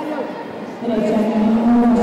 Hello.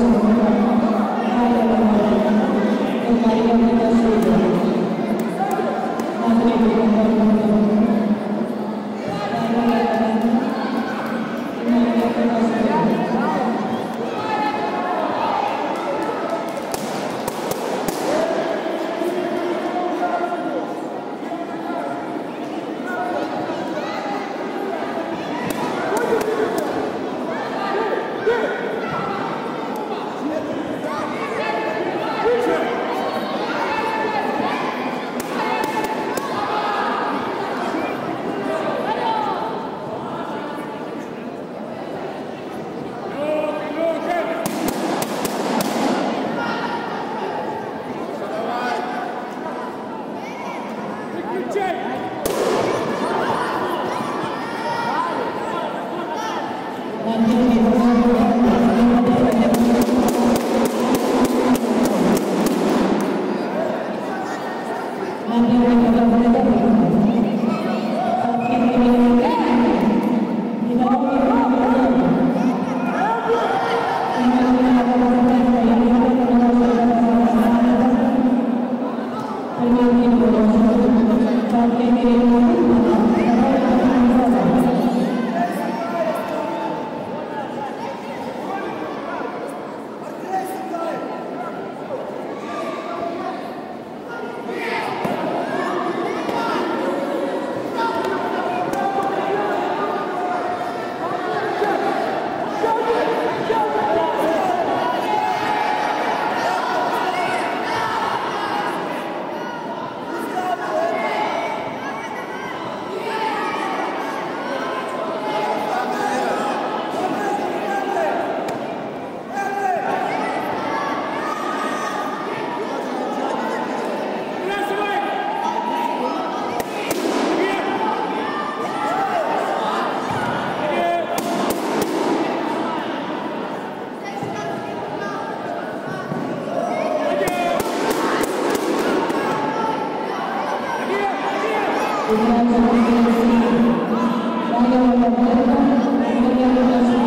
Thank you.